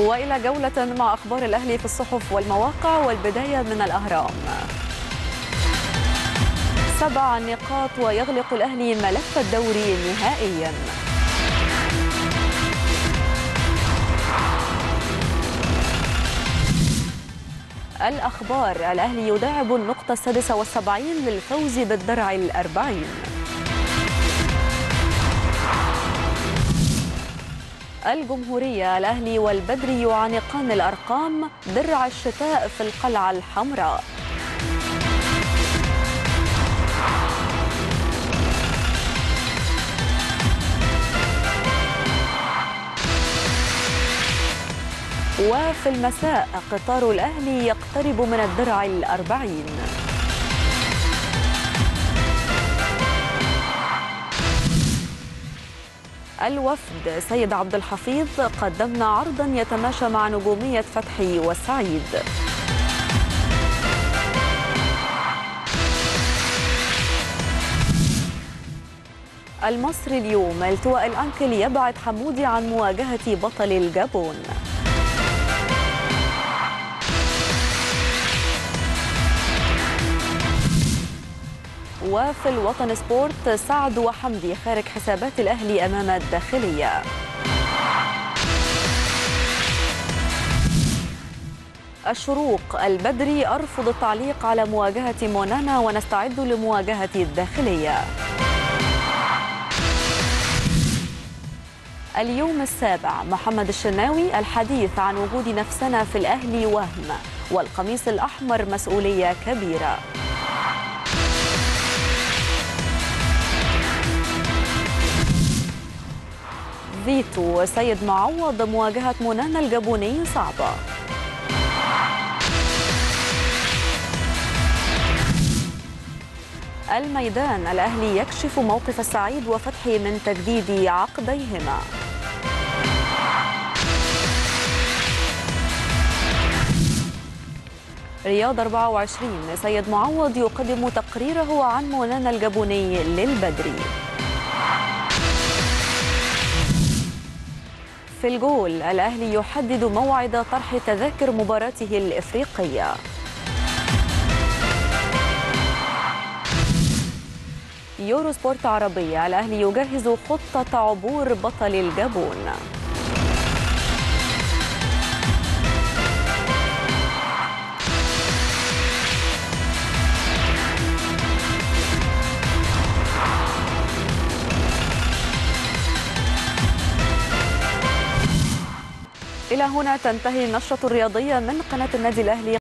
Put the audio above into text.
وإلى جولة مع أخبار الأهلي في الصحف والمواقع والبداية من الأهرام. سبع نقاط ويغلق الأهلي ملف الدوري نهائياً. الأخبار الأهلي يداعب النقطة السادسة والسبعين للفوز بالدرع الأربعين. الجمهورية الأهلي والبدري يعانقان الأرقام درع الشتاء في القلعة الحمراء. وفي المساء قطار الأهلي يقترب من الدرع الأربعين. الوفد. سيد عبد الحفيظ قدمنا عرضا يتماشى مع نجومية فتحي والسعيد المصري اليوم التواء الأنكل يبعد حمودي عن مواجهة بطل الجابون. وفي الوطن سبورت سعد وحمدي خارج حسابات الأهلي أمام الداخلية. الشروق البدري أرفض التعليق على مواجهة مونانا ونستعد لمواجهة الداخلية. اليوم السابع محمد الشناوي الحديث عن وجود نفسنا في الأهلي وهم والقميص الأحمر مسؤولية كبيرة. فيتو سيد معوض مواجهة منانا الجابوني صعبة. الميدان. الأهلي يكشف موقف السعيد وفتحي من تجديد عقديهما. رياض 24 سيد معوض يقدم تقريره عن مونانا الجابوني للبدري. في الجول الأهلي يحدد موعد طرح تذاكر مباراته الإفريقية. يورو سبورت عربية الأهلي يجهز خطة عبور بطل الجابون. إلى هنا تنتهي النشرة الرياضية من قناة النادي الأهلي.